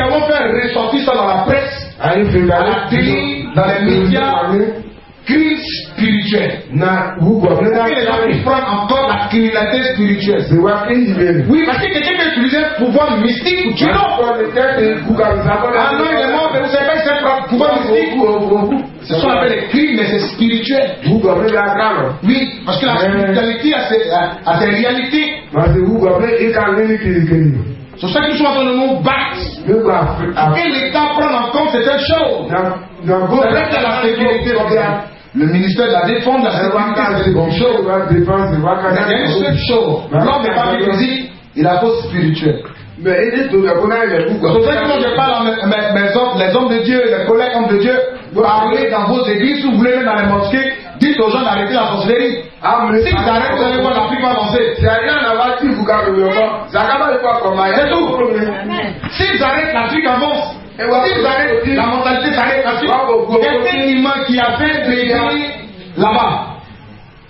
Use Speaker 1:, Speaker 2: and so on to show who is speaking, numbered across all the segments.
Speaker 1: qui avons fait ressortir ça dans la presse, à la télé, dans les médias, crise spirituelle.
Speaker 2: na ugwu
Speaker 1: Et les gens qui prennent encore la criminalité spirituelle. Oui, parce que quelqu'un peut utiliser le pouvoir mystique pour tuer l'homme. Ah non, il est mort, mais vous savez pas que c'est pouvoir mystique. Ce sont appelés les crimes, mais c'est spirituel. Oui, parce que la spiritualité a ses, a, a ses réalités. C'est ça qu'ils sont en train de nous battre. Et l'État prend en compte certaines choses. C'est vrai a la sécurité mondiale. Le ministère de la Défense, la sécurité, c'est une bonne chose. Il y a une seule chose. L'homme n'est pas physique, il a cause spirituelle.
Speaker 2: Mais il est tout le monde est
Speaker 1: C'est ça que quand je parle à mes, mes- mes hommes, les hommes de Dieu, les collègues hommes de Dieu, parlez dans vos églises, si vous voulez, dans les mosquées, dites aux gens d'arrêter la sorcellerie. Si ils arrêtent, vous allez voir l'Afrique va avancer. C'est tout. S'ils arrêtent, l'Afrique avance. S'ils arrêtent, la mentalité s'arrête là-dessus. Quelqu'un qui mange- qui a fait bébé là-bas.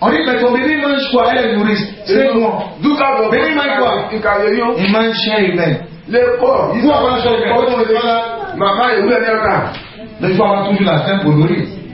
Speaker 1: On dit, mais ton bébé mange quoi? Elle est nourrice. C'est moi. Il mange chair humaine. Vous avez chair humaine. Quand on est là, mais il faut avoir toujours la faim pour nourrir.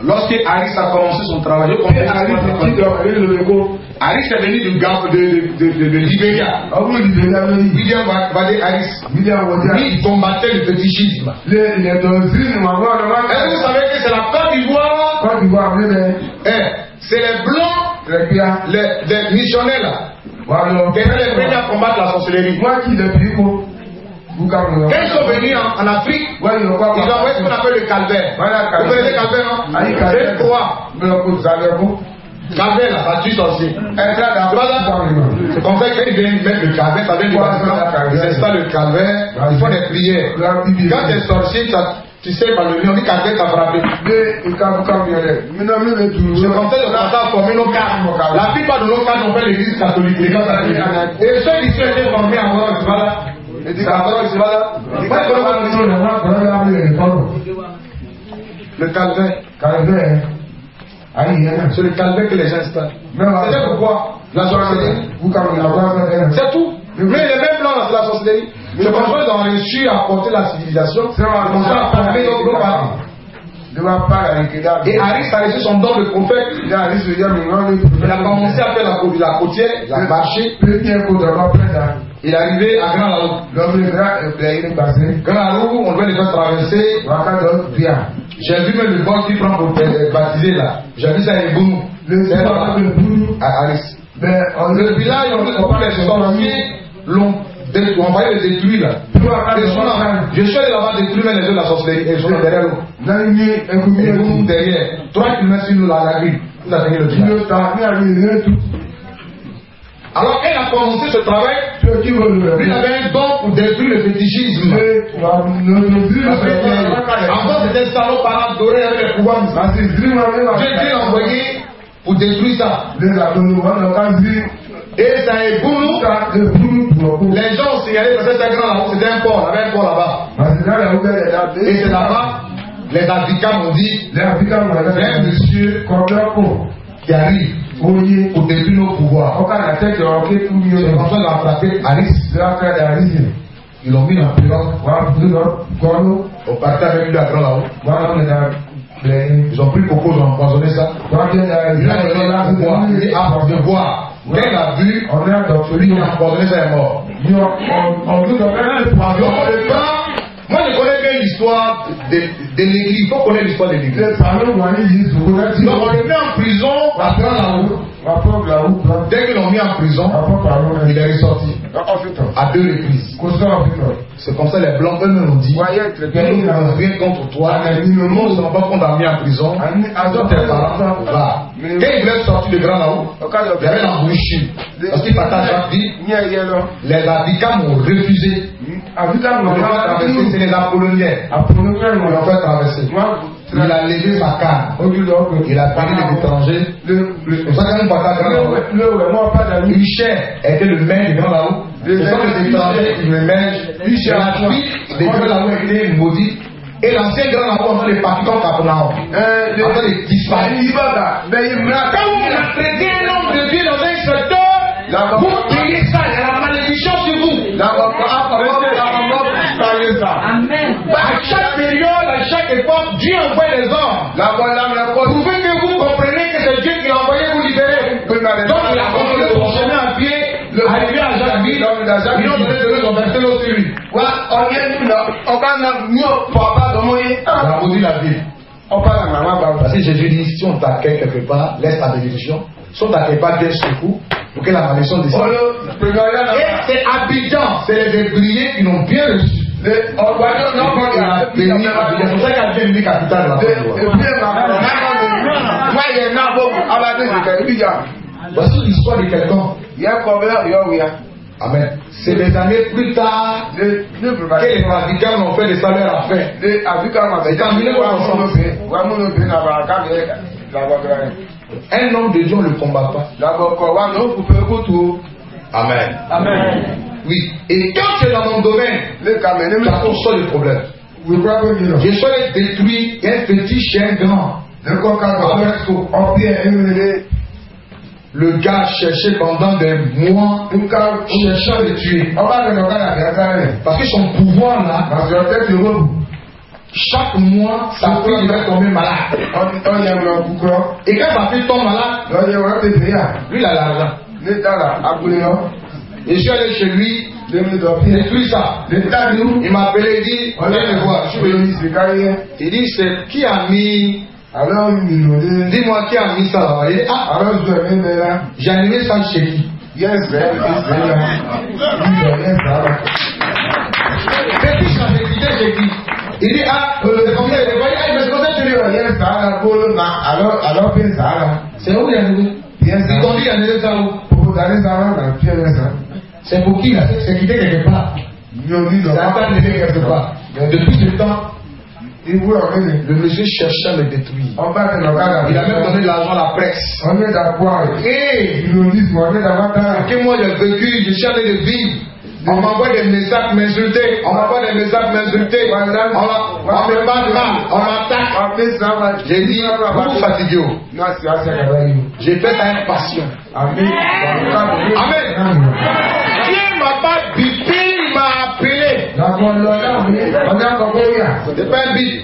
Speaker 1: Lorsque Harris a commencé son travail, je commençais à Harris est venu du Gab- de, de, de, de, Libéria. William Wade Harris. Lui, il combattait le fétichisme. Est-ce que vous savez que c'est la Côte d'Ivoire? Eh, C'est les Blancs, les, les missionnaires là, qui étaient les premiers à combattre la sorcellerie. Quand ils sont venus en, en Afrique, ils ont envoyé ce qu'on appelle le calvaire. Vous connaissez le calvaire, non
Speaker 2: Ah,
Speaker 1: C'est croix. Calvaire là, ça tue sorcier. C'est comme ça qu'ils viennent mettre le calvaire, ça vient du bâtiment.
Speaker 2: c'est ça,
Speaker 1: le calvaire, ils font des prières. Quand tu es sorcier, ça- tu sais par le lion, on dit calvaire t'a frappé. C'est comme ça que formé nos cadres. La plupart de nos cadres ont fait l'église catholique. Et ceux qui sont formés en Europe, c'est Le calvaire. C'est le calvaire que les gens installent. C'est pourquoi la sorcellerie. C'est tout. Mais les mêmes plans, c'est la sorcellerie. C'est ça qu'ils ont réussi à apporter la civilisation. Nos parents. Et Harris a reçu son don de prophète. Il a commencé à faire la côtière, il a marché. Il est arrivé à Grand Laou. Grand on doit les faire traverser. J'ai vu même le bon qui prend pour baptiser là. J'ai vu ça à Ebounou. C'est là-bas, à Harris. Le village, on parle des sorciers, l'ont on va les détruire là. Là. Je suis allé là-bas détruire même les de la sorcellerie. Ils sont là derrière nous. Et derrière. 3 km sur nous là, la grille. Le. Alors, elle a commencé ce travail. Lui, il avait un don pour détruire le fétichisme. Que, euh, Avant, c'était un salon par adoré avec les pouvoirs. Dieu l'a envoyé pour détruire ça. Et ça est pour nous. Les gens ont signalé parce que c'était grand c'était un port, il y avait un port là-bas. Et c'est là-bas, les Africains m'ont dit, il y a un monsieur qui arrive pour détruire nos pouvoirs. C'est comme ça qu'ils ont attrapé Alice. Ils l'ont mis dans le pirogue. On partait avec lui à grand là-haut. Ils ont pris Coco, ils ont empoisonné ça. Il a donné le pouvoir. Il dit, ah, de voir. Quand il a vu, celui qui a empoisonné ça est mort. Alors, le temps, moi je connais bien l'histoire de, de l'église. Il faut connaître l'histoire de l'église. On le met en prison. Dès qu'ils l'ont mis en prison, il est ressorti à deux reprises. C'est comme ça les blancs eux-mêmes ont dit Nous n'avons rien contre toi. Monde ne va pas qu'on t'a mis en prison. Tes parents, va. Quand il voulait sortir de Grand là-haut, il y avait l'embouchure. Parce qu'il partage vie. Les Africains m'ont refusé. On va traverser, c'est les Apolloniens. On va faire traverser. Il a levé sa canne. Il a parlé des étrangers. Là-haut. Michel était le maire de Grand sont les étrangers qui me mènent. La fille de Grand là-haut était maudite. Et l'ancien grand en train de partir comme Capernaum. De disparaître. Quand vous maltraitez un homme de Dieu dans un secteur, vous payez ça, Pouvez que vous comprenez que c'est Dieu qui a envoyé vous libérer. Donc il a continué son chemin à pied, arrivé à Jacquesville, ils ont donné de l'eau, ils ont versé l'eau sur lui. Il a maudit la ville. Parce que Jésus dit, si on t'accueille quelque part, laisse ta bénédiction. Si on t'accueille pas, viens secours pour que la malédiction descende. Et c'est Abidjan, c'est les Hébriers qui l'ont bien reçu. Il a béni Abidjan. C'est pour ça qu'il a bien mis capitale de la Côte d'Ivoire. Voici l'histoire de quelqu'un. Amen. C'est des années plus tard que les Africains ont fait des salaires à faire. Un homme de Dieu, on ne le combat pas. Amen.
Speaker 3: Amen.
Speaker 1: Oui. Et quand tu es dans mon domaine, tu as ton seul problème. Je serai détruit un petit chien grand. Le gars cherchait pendant des mois, cherchant de tuer. Parce que son pouvoir là, chaque mois, sa fille devait tomber malade. Et quand sa fille tombe malade, lui il a l'argent. Et je suis allé chez lui, détruit ça. Il m'a appelé, il dit, viens me voir. Je suis venu. Il dit, c'est qui a mis, dis-moi qui a mis ça? Là. Il dit, ah, j'ai animé ça chez qui C'est qui ça, j'ai quitté chez qui Il dit, ah, c'est comme ça, il dit, ah, comme ça, tu lui C'est où il a animé Ils t'ont dit, il y a ça où? C'est pour qui là? C'est quitté quelque part? C'est en train de quelque part. Depuis ce temps, le monsieur cherchait à le détruire. Il a même donné de l'argent à la presse. Et que moi j'ai vécu, je train de vivre. On m'envoie des messages m'insulter, on m'envoie des messages m'insulter, on on me parle mal, on m'attaque. J'ai dit, vous fatiguez. J'ai fait ça avec passion. Amen. Dieu m'a pas bipé, il m'a appelé. C'est pas un bip.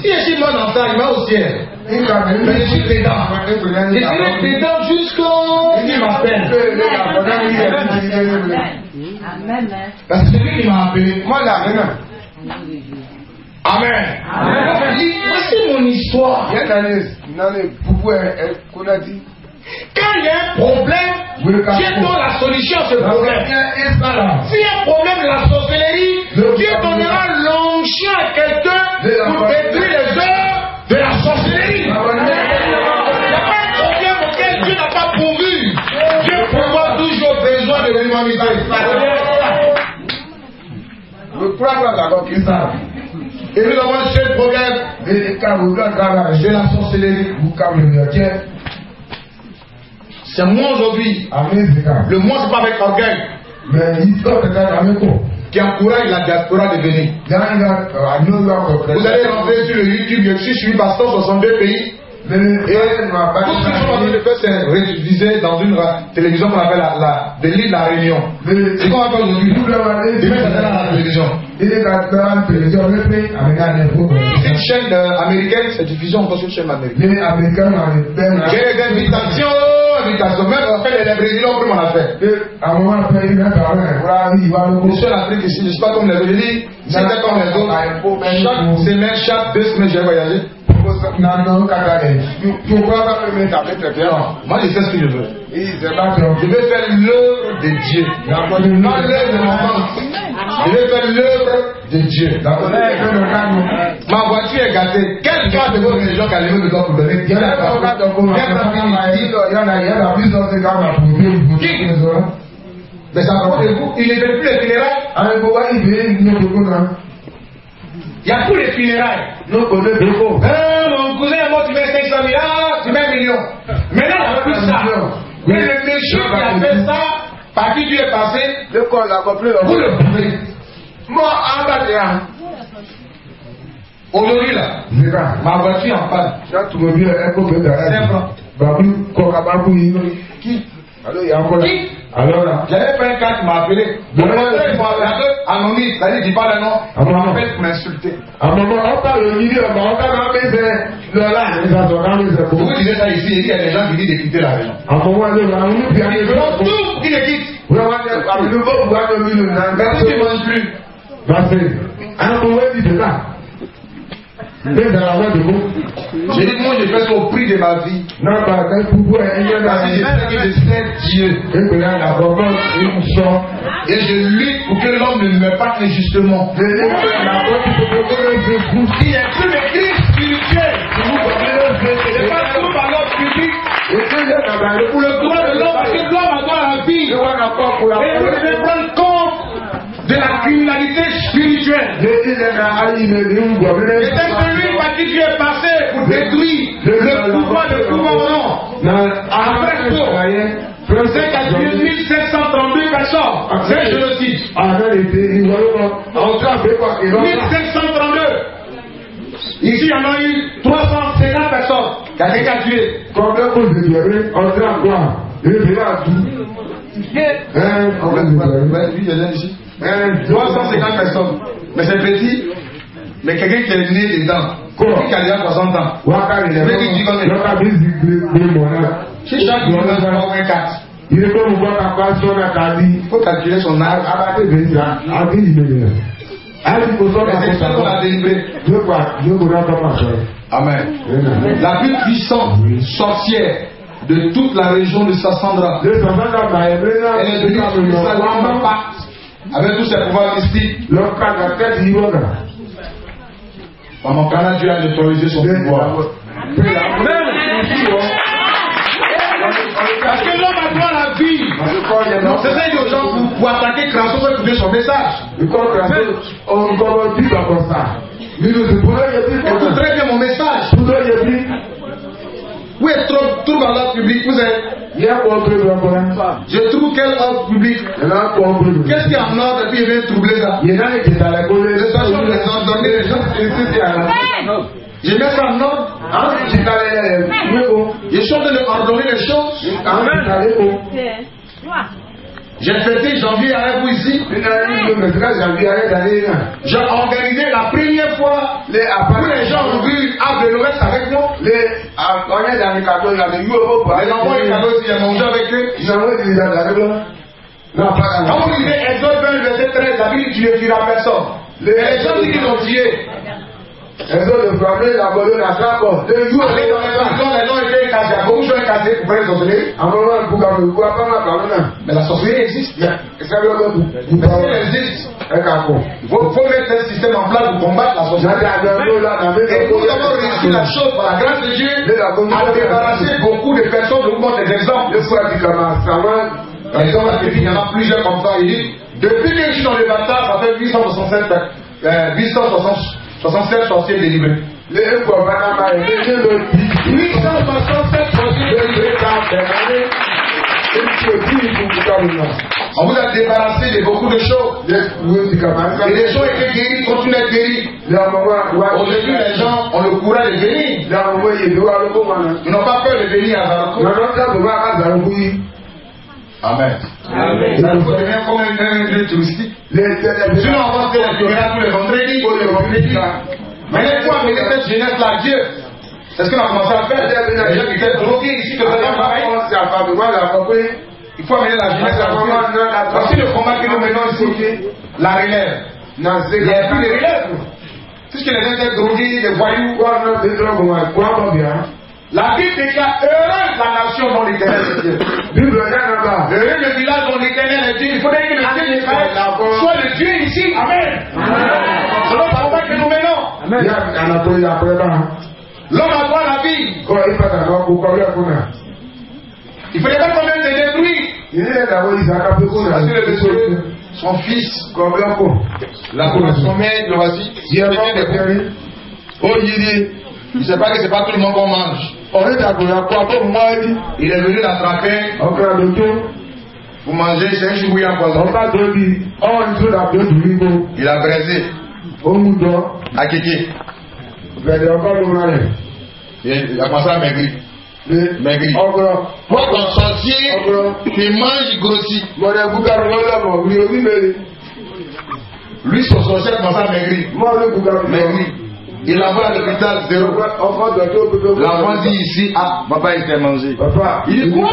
Speaker 1: Si je suis mon enfant, il va au ciel. Mais je suis pédant. Je serai pédant jusqu'au. Il m'appelle.
Speaker 3: Amen.
Speaker 1: Parce que lui qui m'a appelé. Amen.
Speaker 3: Amen.
Speaker 1: Il dit, Voici mon histoire. Quand il y a un problème, Dieu donne la solution à ce problème. S'il y a un problème de la sorcellerie, Dieu donnera l'onction à quelqu'un pour Et nous avons un seul problème, c'est la sorcellerie. C'est moi aujourd'hui. Le moi, c'est pas avec orgueil qui encourage la diaspora de venir. Vous allez rentrer sur le YouTube, je suis suivi par 162 pays. Tout ce qu'ils sont en train de faire, c'est réutiliser dans une télévision qu'on appelle la, la, de l'île la Réunion. C'est quoi encore aujourd'hui? Ils mettent ça dans la télévision. C'est une chaîne euh, américaine, c'est diffusion encore sur une chaîne américaine. J'ai des invitations, invitations. Même en fait, les Brésiliens ont pris mon affaire. Je suis en Afrique ici, je ne suis pas comme les autres. Je dis, comme les autres, chaque semaine, chaque deux semaines, je vais voyager. Non, moi je sais ce que je veux. Je veux faire l'œuvre de Dieu. Pas l'œuvre de mon fils. Je veux faire l'œuvre de Dieu. Ma voiture est gâtée. Quelle carte de votre religion qu'a levé le doigt pour donner Quelle
Speaker 2: Yàrá tó ká dọ̀kọ̀ máa
Speaker 1: Quelle
Speaker 2: ń bá máa
Speaker 1: famille
Speaker 2: yí lọ yàrá yàrá bí sọ́ọ̀sì ká máa fò dé ìbò tó kí ni sọ́ọ́.
Speaker 1: Mais ça compte de vous. Il ne fait plus les funérailles.
Speaker 2: Àwọn ìbò wá ìbéèrè ní gbogbo náà.
Speaker 1: Il n'y a plus les funérailles.
Speaker 2: Kò lè dé kó.
Speaker 1: Ah, mon cousin est mort, tu mets 500 000. Ah, tu mets un million. Maintenant, il n'y a plus ça. Mais le monsieur qui a fait ça, par qui Dieu est passé,
Speaker 2: Lẹ́kọ̀ọ́ làkọ̀ pé
Speaker 1: vous
Speaker 2: ọ̀pọ̀.
Speaker 1: le pouvez.
Speaker 2: Mọ àbàdì à.
Speaker 1: Aujourd'hui, là,
Speaker 2: Nígbà.
Speaker 1: ma voiture en panne.
Speaker 2: Ṣáàtù mo bí ẹ̀kọ́ pé dàrá
Speaker 1: Cinq
Speaker 2: yìí.
Speaker 1: francs.
Speaker 2: Bàbú kọ́ abákú yìí lórí.
Speaker 1: Qui?
Speaker 2: Àlọ́ ìyá kọ́lá.
Speaker 1: Qui?
Speaker 2: Àlọ́ rà.
Speaker 1: J'avais fait un cas qui m'a appelé.
Speaker 2: Bon,
Speaker 1: Le
Speaker 2: ouais.
Speaker 1: il m'a appelé anonyme, c'est-à-dire pas le nom.
Speaker 2: Ah,
Speaker 1: m'appelle pour
Speaker 2: kó.
Speaker 1: vous disais ça ici, il y a des gens qui disent de quitter la région. Ils veulent tout qu'ils quittent. Mais tu ne manges plus,
Speaker 2: Wọ́n dìbò.
Speaker 1: j'ai dit moi je fais ça au prix de ma vie.
Speaker 2: Kẹ́ kúkú ẹ̀ ẹ̀yẹ́ náà.
Speaker 1: Parce que je sais que je sais Dieu. Et je lutte pour que l'homme ne meure pas injustement. Il n'y a plus de crise spirituelle. C'est pas tout par l'ordre public. Pour le droit de l'homme, parce que l'homme a droit à la vie. Et vous devez prendre de la criminalité spirituelle. Et c'est celui par qui Dieu est passé pour détruire le pouvoir de gouvernement.
Speaker 2: Na
Speaker 1: Après tout, c'est qu'a tué 1732 personnes. C'est un génocide.
Speaker 2: Àná ètè ìwọ ló lọ. Àwọn tí a fẹ́ kọ́ ìrọ́ náà.
Speaker 1: 1732. Ici, il y en a eu 350 personnes qui
Speaker 2: mi bẹ̀rẹ̀.
Speaker 1: Oui, je viens ici.
Speaker 2: Ẹ
Speaker 1: 350 personnes. Mais c'est petit. Mais quelqu'un qui est né dedans. Quelqu'un qui a déjà 60 ans. Mais qui dit comme ça? Si chaque jour, on a un 4.
Speaker 2: Ilé tó ń gbọ́ ká pa sọ́nà ká di.
Speaker 1: Il faut calculer son âge.
Speaker 2: Abáté bèé sa, àbí ìbéèrè rẹ̀. Àyè kò sọ́nà
Speaker 1: Mais
Speaker 2: kó
Speaker 1: c'est ce qu'on a
Speaker 2: sàkó.
Speaker 1: délivré.
Speaker 2: Yóò pa yóò kó náà tọ́pọ̀ àṣọ.
Speaker 1: Amen. La plus puissante sorcière de toute la région de Sassandra.
Speaker 2: Náà.
Speaker 1: Elle est venue sur le salon de pacte avec tous ses pouvoirs mystiques.
Speaker 2: Lọ́kà kàkẹ́tì yíwọ́ nà.
Speaker 1: Maman Kana, Dieu a neutralisé son pouvoir. Parce que l'homme a droit à la vie. C'est ça, il y a des gens pour, pour attaquer Crasso pour écouter son message.
Speaker 2: Nkọ́kọ́ bí bàbá sá. Nínú ìdìbò náà yẹ bí
Speaker 1: Écoute
Speaker 2: kọ́kọ́.
Speaker 1: très bien mon message. Où est trop, trouve dans l'ordre public Vous êtes. Je trouve quel ordre public? Qu'est-ce qui est en ordre et puis il vient troubler ça. De toute façon, les ordonner les gens. Je mets ça en ordre.
Speaker 2: Wéko.
Speaker 1: Je suis en train de ordonner les choses.
Speaker 2: Àwọn
Speaker 1: J'ai fêté janvier avec vous ici. J'ai organisé la première fois où
Speaker 2: àpárá.
Speaker 1: les gens ont vu Abdelores avec moi. Les enfants, ils avaient aussi mangé avec eux.
Speaker 2: Pàdà
Speaker 1: Quand vous lisez Exode 20, verset 13, la Bible dit tu ne personne.
Speaker 2: Les-
Speaker 1: les gens disent qu'ils ont tué.
Speaker 2: Nàkàkọ̀. Lé yóò
Speaker 1: Allez les les cassés. À beaucoup de gens cassés pour faire les sorcelleries.
Speaker 2: Àwọn ọmọ ìbúkà òkú apámà kàwọn náà.
Speaker 1: Mais la sorcellerie existe.
Speaker 2: Ìsẹ́bí ọlọ́dún.
Speaker 1: Mais
Speaker 2: Bùkà
Speaker 1: si
Speaker 2: wọn.
Speaker 1: elle existe,
Speaker 2: Ẹ̀ka kọ̀.
Speaker 1: il faut, mettre un système en place pour combattre la sorcellerie. Et nous avons réussi la chose par la grâce de Dieu à débarrasser beaucoup de personnes. Je vous montre des exemples.
Speaker 2: Àti kàmá sàwọn.
Speaker 1: Les hommes, il y en a plusieurs comme ça. Il dit, depuis que je suis dans le bâtard, ça fait 867, euh, 867 sorciers délivrés.
Speaker 2: Lé ẹ̀kọ́ bàtà máa yẹ lé lé lọ bí.
Speaker 1: 867 sorciers
Speaker 2: Lé
Speaker 1: délivrés.
Speaker 2: lé ká bẹ̀rẹ̀ lé. Ètò òbí ìlú bùkà wọn náà.
Speaker 1: On vous a débarrassé de beaucoup de choses. Et les gens étaient guéris, continuent à être guéris.
Speaker 2: Lé ọmọ wa wá.
Speaker 1: Au début, les gens ont le courage de venir.
Speaker 2: Náà.
Speaker 1: Ils n'ont pas peur de venir à Zaroko. Amen. Devient comme touristique. Sinon, on va faire les tous vendredis. Mais les fois, amener cette jeunesse-là à Dieu. C'est ce qu'on a commencé à faire. Qui étaient drogués ici, que. Il faut amener la jeunesse à Dieu. Voici le combat que nous menons ici. La relève. Il n'y a plus de relève. Puisque les gens étaient drogués, les voyous.
Speaker 2: Àbọ̀ bìá.
Speaker 1: La Bible déclare heureuse la nation dont l'éternel est Dieu. Heureux le village dont l'éternel est Dieu. Il faudrait que le Dieu d'Israël soit le Dieu ici. Amen. L'homme a droit à la vie. Il fallait pas. Parce que le détruire son fils. La son mère, le voici.
Speaker 2: Pẹ̀lú rí. Ó yí ni.
Speaker 1: Il ne sait pas que c'est pas tout le monde qu'on mange.
Speaker 2: Mọ́ ẹni.
Speaker 1: Il est venu l'attraper pour manger, c'est un
Speaker 2: wíwó.
Speaker 1: Il a braisé
Speaker 2: Ó mú jọ.
Speaker 1: à kéké.
Speaker 2: Bẹ̀rẹ̀ ọkọ̀ ló máa rẹ̀.
Speaker 1: Il a commencé à maigrir. Maigrir.
Speaker 2: Ọgbọ̀rọ̀.
Speaker 1: Moi, ton sorcier, il mange, il grossit.
Speaker 2: Mọ̀rẹ̀ búkàrù wọn lọ́mọ̀ wí orí mẹ́rin.
Speaker 1: Lui, son sorcier commence à maigrir.
Speaker 2: Mọ̀rẹ̀ búkàrù
Speaker 1: Maigrir. Il l'envoie à l'hôpital zéro.
Speaker 2: Ọkọ̀ dọ̀tí ó gbogbo.
Speaker 1: L'enfant dit ici, ah, papa, il t'a mangé.
Speaker 2: Papa,
Speaker 1: Il dit quoi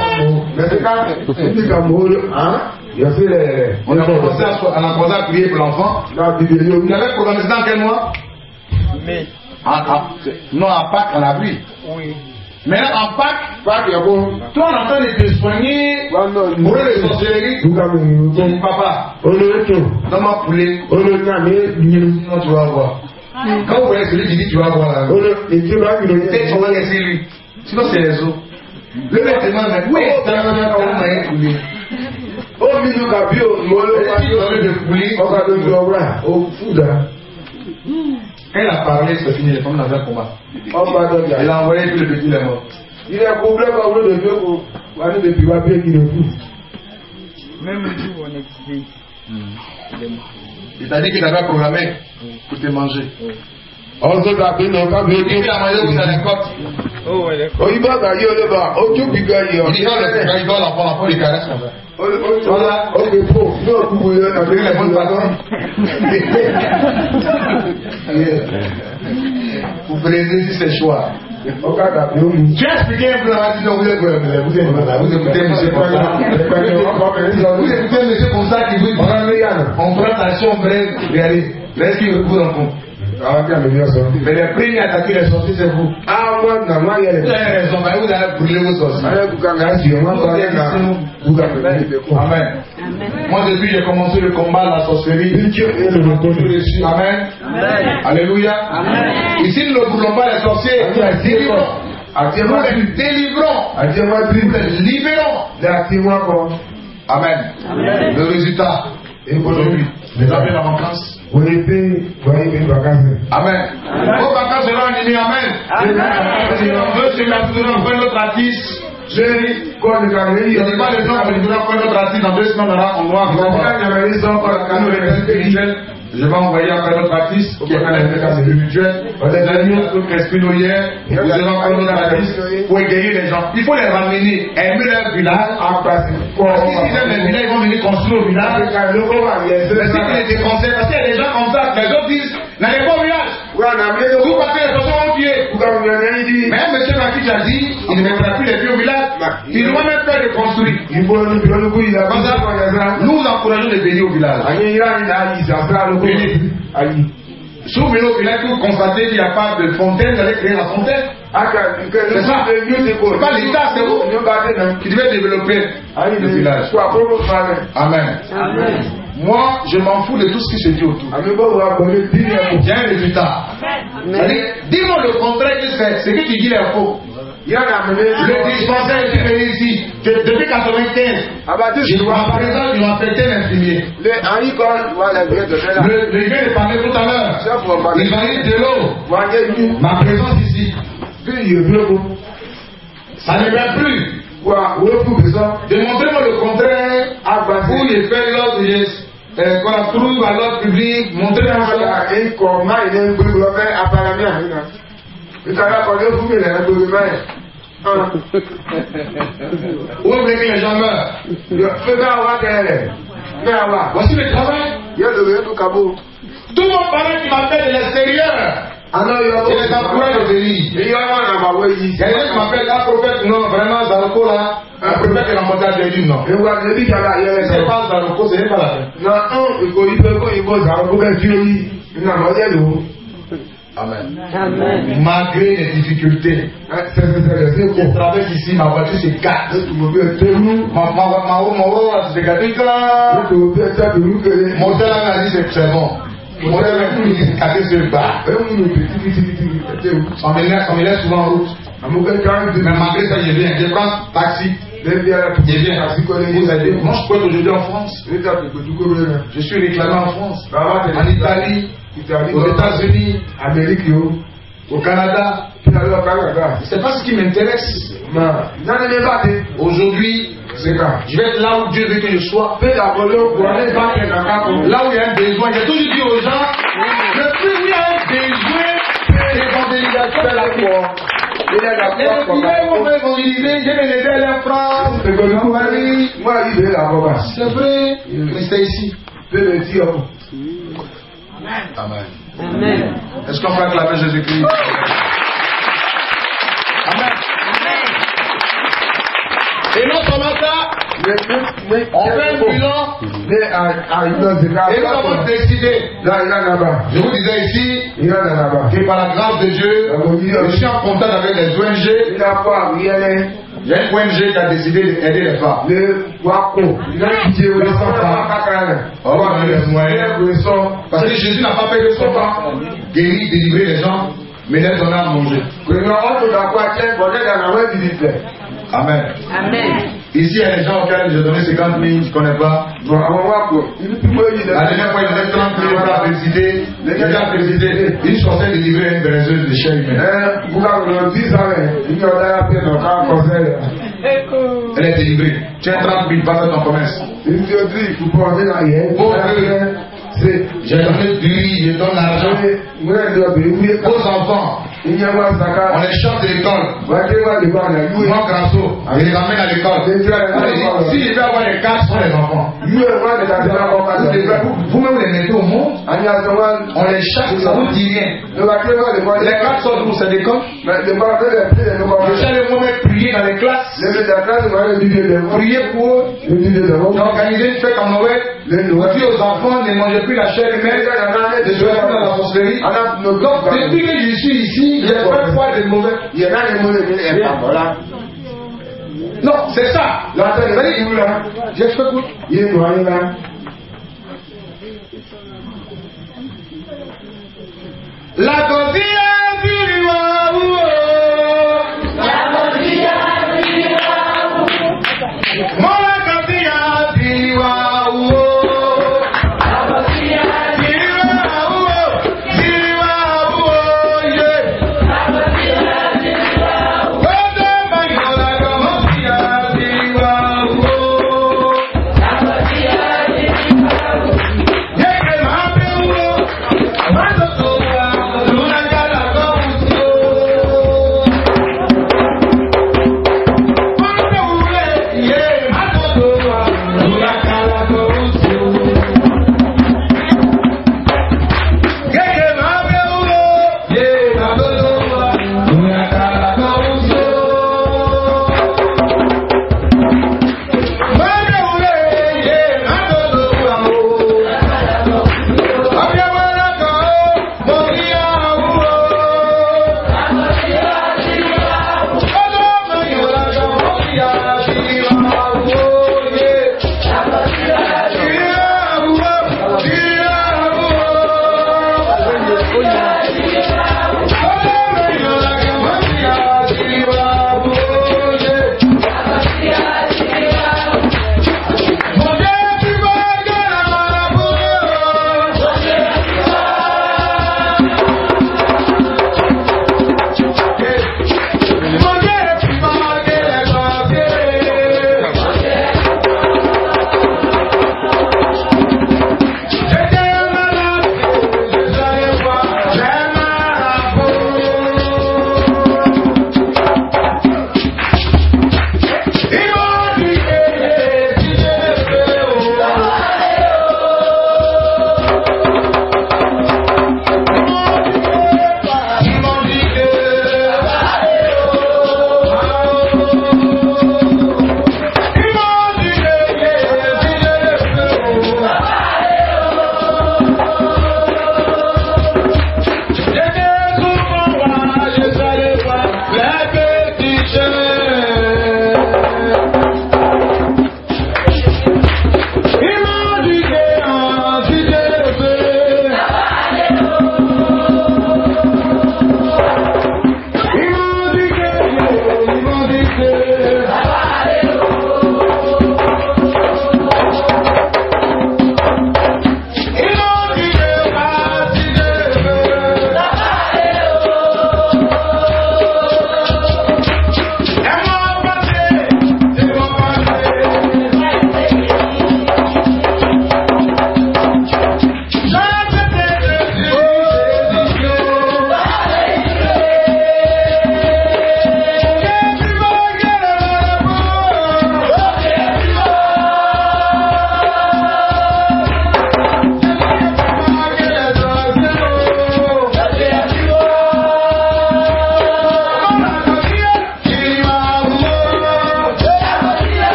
Speaker 2: Rẹ̀.
Speaker 1: On a commencé à, on a commencé à prier pour l'enfant. Il avait programmé ça dans quel mois?
Speaker 4: Mais,
Speaker 1: En- en- Non, en Pâques, en avril.
Speaker 4: oui.
Speaker 1: Mais en Pâques,
Speaker 2: ẹ̀kọ́.
Speaker 1: toi, on est en train de te soigner
Speaker 2: náà
Speaker 1: pour les sorcelleries. Ton papa,
Speaker 2: Olóòtú.
Speaker 1: dans ma poulet, sinon tu vas voir. Quand vous voyez celui qui dit tu vas voir
Speaker 2: yìí
Speaker 1: peut-être tu vas laisser lui. Sinon c'est les os. Le mec demande, mais où est ta maman poulet
Speaker 2: Ó mi ní kàbí o, ìwọ ló
Speaker 1: Et
Speaker 2: wá
Speaker 1: si tu veux de poulet,
Speaker 2: Ọkọ̀ tó ju ọwọ́ rà, ó fúdà.
Speaker 1: quand il a parlé, c'est fini, les femmes n'avaient pas combat.
Speaker 2: Ọba dọ̀jà.
Speaker 1: Il a envoyé tout le petit les morts.
Speaker 2: Ilé ẹ̀kọ́ bílẹ̀kọ̀ olódò tó kù. Wà ní bèbí wá bí èkìlẹ̀ kù.
Speaker 4: Même le jour où on était ici, il est mort.
Speaker 1: Il t'a dit qu'il t'avait programmé pour te manger.
Speaker 2: Ọ̀sọ̀ tàbí nà kábí
Speaker 1: Et puis il a mangé vous à la côte.
Speaker 4: Oh, ouais, d'accord.
Speaker 2: Oyinbo àgbáyé olóba, ó tún gbígbá yìí
Speaker 1: Il dit quand le quand il doit l'enfant, l'enfant il caresse comme ça.
Speaker 2: Ọlá ó lè fò ní òkúwo yẹn tàbí
Speaker 1: Il est bon patron. Vous prenez si c'est choix.
Speaker 2: Ọkà tàbí ó mú.
Speaker 1: Tu as expliqué un peu à vous vous écoutez, vous écoutez, vous écoutez monsieur comme ça. Vous écoutez monsieur comme ça qui vous dit
Speaker 2: Ọ̀rọ̀ lé yàrá.
Speaker 1: on prend ta chambre, regardez, laisse qu'il recouvre en compte.
Speaker 2: Àwọn kí àmì yọ sọ.
Speaker 1: Mais les premiers à attaquer les sorties, c'est vous. Vous
Speaker 2: yẹlẹ̀.
Speaker 1: avez raison, mais vous allez brûler vos
Speaker 2: kúkà pẹ̀lú ìbẹ̀kọ́.
Speaker 1: Amen. Moi, depuis j'ai commencé le combat de la sorcellerie. Amen. Alléluia. Ici, nous ne brûlons pas les sorciers, nous les délivrons. Nous les les libérons. Amen. Le résultat, aujourd'hui, les appels en vacances.
Speaker 2: Yé pé bàkà sí.
Speaker 1: Amen. Vos vacances seront animées. Amen. Si on veut se on notre artiste. Ne pas les gens, nous notre artiste dans deux semaines, on aura- on doit
Speaker 2: Ìgbà
Speaker 1: nous je vais envoyer encore notre artiste qui est un efficace spirituel. Vous avez mis notre esprit hier, vous allez encore notre artiste pour égayer les gens. Il faut les ramener, aimer leur village.
Speaker 2: Kọ́
Speaker 1: Parce que s'ils aiment les villages, ils vont venir construire au village. Mais si tu les déconseilles, parce qu'il y a des gens comme ça, les autres disent, n'allez pas au village. Vous partez les personnes
Speaker 2: ní ìdí.
Speaker 1: Mais monsieur qui t'a dit, il ne mettra plus les pieds au village. Il ne va même pas les construire. Comme ça, nous encourageons les bénis au village.
Speaker 2: Àyè yíra ni àyè ìsàsá ló kọ́. Àyè.
Speaker 1: Si vous venez au village, vous constatez qu'il n'y a pas de fontaine, vous allez créer la fontaine.
Speaker 2: Nke
Speaker 1: C'est ça. C'est pas l'État, c'est vous.
Speaker 2: Nà.
Speaker 1: Qui devait développer
Speaker 2: Àyè
Speaker 1: le village. Amen. Moi, je m'en fous de tout ce qui se dit autour. J'ai un résultat. Dis-moi le contraire qui se fait. Ce que tu dis est faux. Le dispensaire est venu ici. De- depuis 95,
Speaker 2: Àbájú
Speaker 1: je
Speaker 2: sì wá.
Speaker 1: dois présent, je dois affecter l'infirmier.
Speaker 2: Lẹ́gbẹ̀ẹ́ dọ̀tẹ́ là.
Speaker 1: Le, gars est parlé tout à l'heure. Il va dire de l'eau. Ma présence ici, ça ne va plus. Démontrez-moi le contraire.
Speaker 2: Agbàsí.
Speaker 1: Où il fait il euh, qu'on trouve à l'ordre public. Montrez-moi ça.
Speaker 2: Ìtàlá kọ̀ ló fún mi lẹ́nu gbogbo máì.
Speaker 1: Où vous voulez que les gens meurent
Speaker 2: Fẹ́ bá wa kẹ́rẹ̀. Náà wà.
Speaker 1: Voici le travail.
Speaker 2: Yóò lò wé tó kabo.
Speaker 1: Tout mon parent qui m'appelle de l'extérieur,
Speaker 2: Àná yọ
Speaker 1: je les encourage de venir.
Speaker 2: Èyí ọmọ àmàwọ̀ yìí.
Speaker 1: Il y a des gens qui m'appellent un prophète, non, vraiment, Zaroko là. Un prophète qui est en montage de lui, non.
Speaker 2: Ewu àti ebi jàdá yẹ
Speaker 1: C'est
Speaker 2: lẹ́sẹ̀.
Speaker 1: pas Zaroko, ce n'est pas la peine.
Speaker 2: Na ń ìgò ìgbé kó ìbò sàrò kó bẹ́ẹ̀ fi oyi. Iná àmọ́ yẹ lò ó.
Speaker 1: Amen. Malgré les difficultés,
Speaker 2: kò.
Speaker 1: traverse ici, ma voiture se gâte.
Speaker 2: Lótú mo bí ẹtẹ́ rú.
Speaker 1: Ma, ma, ma, ma, ma, ma, se gâte.
Speaker 2: Lótú mo bí ẹtẹ́ rú kéré.
Speaker 1: Mon tel a dit c'est c'est bon. Mon frère, il dit, casser ce bar.
Speaker 2: emu nu bi tikitikiti ete wu
Speaker 1: On me laisse, on me laisse souvent en route. Mais malgré ça, je viens. Je prends taxi. Moi, je aujourd'hui en France.
Speaker 2: bẹ́ẹ̀
Speaker 1: Je suis réclamé en France.
Speaker 2: tẹ̀lé
Speaker 1: En Italie. Aux États-Unis.
Speaker 2: o
Speaker 1: Au Canada. C'est pas ce qui m'intéresse.
Speaker 2: dé
Speaker 1: Aujourd'hui, je vais être là où Dieu veut que je sois. Là où il y a un besoin, j'ai toujours dit aux gens, le plus où il y a un besoin d'évangélisation la
Speaker 2: ilé
Speaker 1: Les
Speaker 2: bá
Speaker 1: C'est vrai, mais c'est ici. Amen.
Speaker 3: Amen.
Speaker 1: Est-ce qu'on peut acclamer Jésus-Christ Amen. Et non seulement ça, on fait un bilan. et nous avons décidé, je vous disais ici, que par la grâce de Dieu, je suis en contact avec les ONG. Il y a une ONG qui a décidé d'aider les femmes. Parce que Jésus n'a pas fait que son temps guérir, délivrer les gens, mais les donner à manger. Amen.
Speaker 3: Amen.
Speaker 1: Ici, il y a des gens auxquels j'ai donné 50 000, je ne connais pas. La dernière fois, il donnait 30 000 pour la féliciter. Déjà félicité. Une sortait délivrer une bréseuse de chair humaine.
Speaker 2: rẹ̀.
Speaker 1: Elle est délivrée. Tu as 30 000, passe à ton commerce. pé.
Speaker 2: ṣe
Speaker 1: J'ai donné du riz, je donne l'argent aux enfants. On les chante de l'école. Moi, Grasso, je les ramène à l'école. Si je vais avoir les cartes, sont les enfants. vous-même, vous les mettez au monde. On les chasse, ça vous dit rien. Les cartes sont où? C'est l'école?
Speaker 2: lè bá ọ̀dọ́ lè pè é lọ́ba
Speaker 1: Je suis allé moi-même prier dans les classes. Prier pour eux. J'ai organisé une fête en Noël. On dit aux enfants, ne mangez plus la chair humaine. Ne plus dans la sorcellerie. Depuis que je suis ici, j'ai pas foi de mauvais.
Speaker 2: yẹn náà ni mo lè ní ẹ̀ka bọ̀lá.
Speaker 1: Non, c'est ça.
Speaker 2: látọ̀ lè ní ìwúra
Speaker 1: J'ai fait quoi
Speaker 2: yé nù ayé la.
Speaker 1: La cosilla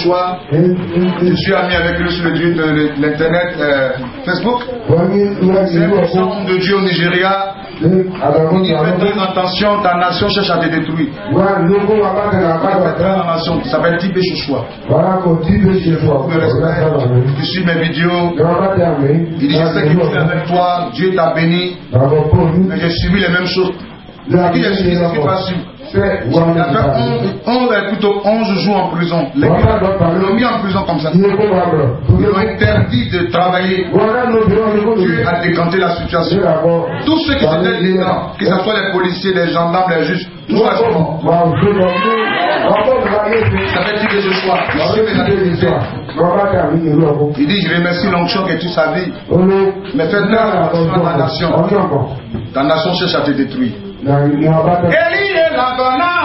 Speaker 1: Joshua. Je suis ami avec lui sur le Dieu de l'internet euh, Facebook. C'est un homme de Dieu au Nigeria. Il dit fais très attention, ta nation cherche à te détruire. Attention, il s'appelle Tibé respecte, tu suis mes vidéos. Il dit je sais qu'il est avec toi, Dieu t'a béni, mais j'ai suivi les mêmes choses. Ce qui est c'est pas sûr. Il a fait 11, plutôt 11 jours en prison. Les l'ont mis en prison comme ça. Ils l'ont interdit de travailler. Dieu a décanté la situation. Tous ceux qui étaient dedans, que ce soit les policiers, les gendarmes, les juges, tout ça sont morts. Ça fait dire que je sois. Il dit, je remercie l'onction que tu savais. Mais attention à ta nation. Ta nation cherche à te détruire. Èrí rẹ̀ làgọ̀ náà.